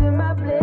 In my place.